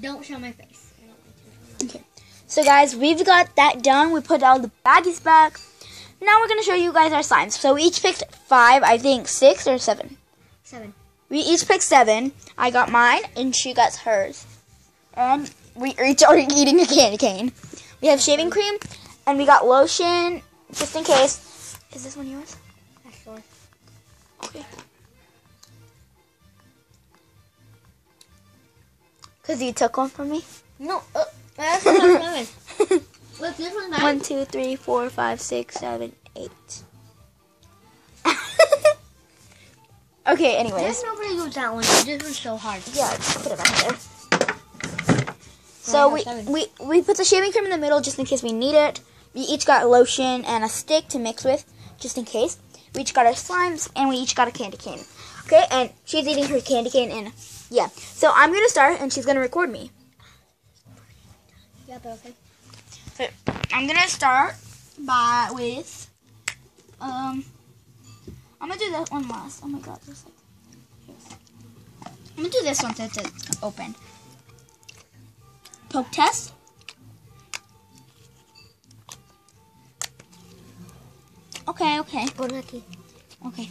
Don't show my face. I don't want to. Okay. So guys, we've got that done. We put all the baggies back. Now we're gonna show you guys our slimes. So we each picked five, I think six or seven. Seven. We each picked seven. I got mine, and she got hers. And we each are eating a candy cane. We have shaving cream, and we got lotion, just in case. Is this one yours? That's yours. Okay. Cause you took one from me. No, uh, that's not seven. What's this one two, three, four, five, six, seven, eight. okay. Anyways. Nobody with that one. This one's so hard. Yeah, put it back there. So we, we we put the shaving cream in the middle just in case we need it. We each got lotion and a stick to mix with, just in case. We each got our slimes and we each got a candy cane. Okay, and she's eating her candy cane and yeah. So I'm gonna start and she's gonna record me. Yeah, but okay. So I'm gonna start by with um I'm gonna do that one last. Oh my god, there's like I'm gonna do this one since it's open. Poke test. Okay, okay, okay.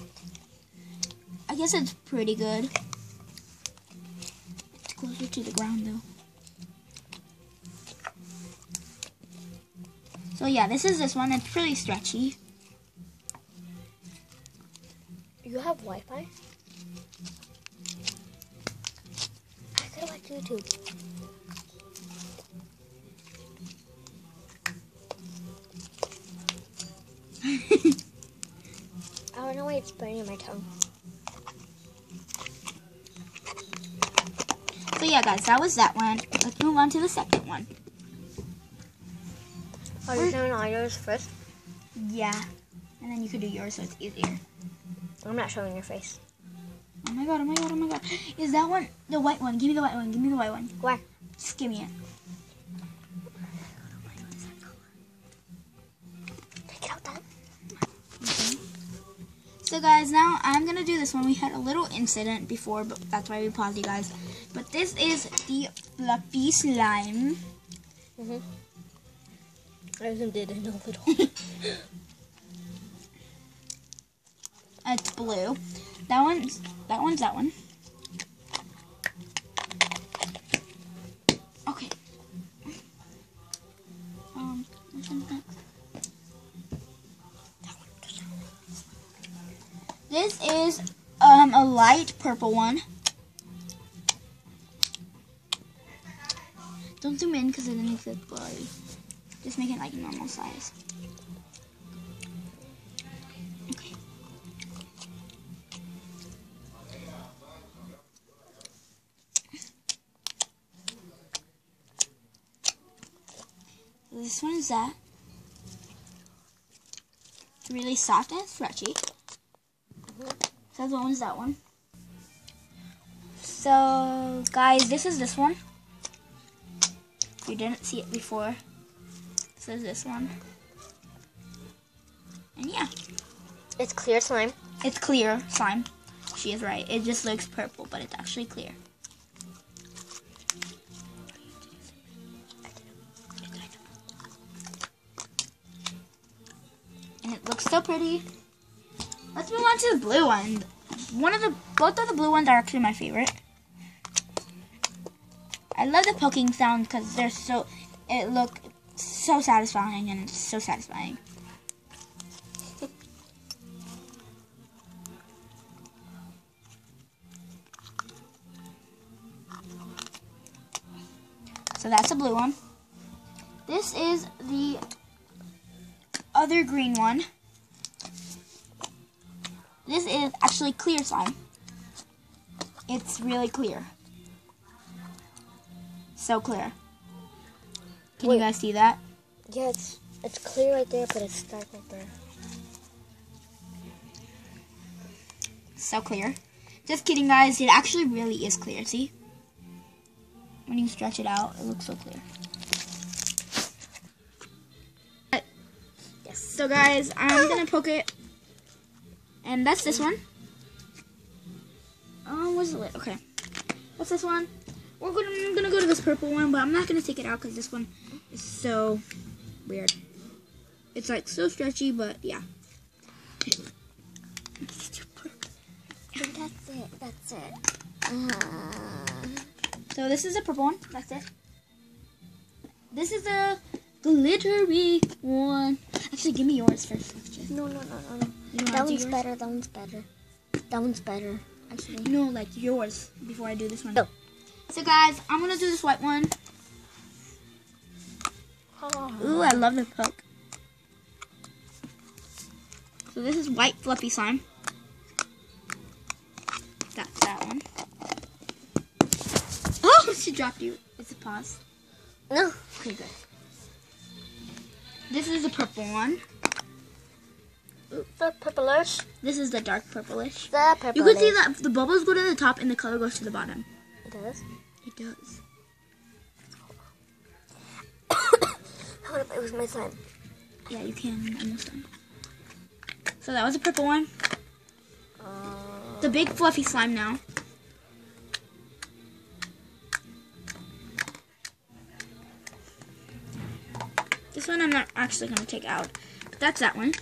I guess it's pretty good. To the ground though. So yeah, this is this one. It's pretty stretchy. You have Wi-Fi? I could watch YouTube. I don't know why it's burning my tongue. So yeah, guys, that was that one. Let's move on to the second one. Are you showing all yours first? Yeah, and then you could do yours so it's easier. I'm not showing your face. Oh my god! Oh my god! Oh my god! Is that one the white one? Give me the white one. Give me the white one. Where? Just give me it. So guys, now I'm gonna do this one. We had a little incident before, but that's why we paused you guys. But this is the fluffy slime. Mm-hmm. I zoomed it in a little. It's blue. That one's that one's that one. This is um a light purple one. Don't zoom in because it makes it blurry. Just make it like normal size. Okay. This one is that. Really soft and stretchy. So one is that one. So guys, this is this one. If you didn't see it before, this is this one. And yeah, it's clear slime. it's clear slime. She is right. It just looks purple, but it's actually clear. And it looks so pretty. Let's move on to the blue one. One of the both of the blue ones are actually my favorite. I love the poking sound because they're so it look so satisfying and it's so satisfying. So that's a blue one. This is the other green one. This is actually clear slime. It's really clear. So clear. Can Wait. you guys see that? Yeah, it's it's clear right there, but it's dark right there. So clear. Just kidding, guys. It actually really is clear. See? When you stretch it out, it looks so clear. Yes. So, guys, I'm gonna poke it, and that's this one. Oh, the lid? Okay. What's this one? We're gonna, I'm gonna go to this purple one, but I'm not gonna take it out because this one is so weird. It's like so stretchy, but yeah. That's it. That's it. Uh, So this is a purple one. That's it. This is a glittery one. Actually, give me yours first. Just, no, no, no, no, no. That one's better. That one's better. That one's better. Actually. No, like yours before I do this one. No. So guys, I'm gonna do this white one. Oh. Ooh, I love the poke. So this is white fluffy slime. That's that one. Oh, she dropped you. It's a pause. No. Okay, good. This is the purple one. The purplish. This is the dark purplish. The purplish. You can see that the bubbles go to the top and the color goes to the bottom. It does. It does. How would it was my slime? Yeah, you can. I'm almost done. So that was a purple one. Uh, The big fluffy slime now. This one I'm not actually going to take out. But that's that one.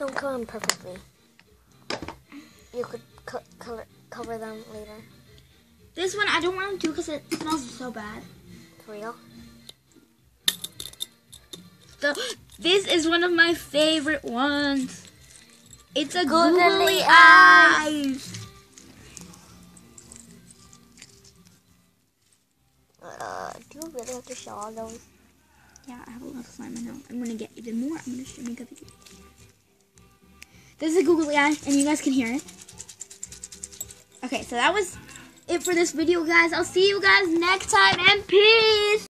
Don't color them perfectly. You could co- color cover them later. This one I don't want to do because it smells so bad. For real. So this is one of my favorite ones. It's a Googly googly, eyes. eyes. Uh, do you really have to show all those? Yeah, I have a lot of slime. I know. I'm gonna get even more. I'm gonna show make a video. This is a googly eye, and you guys can hear it. Okay, so that was it for this video, guys. I'll see you guys next time, and peace.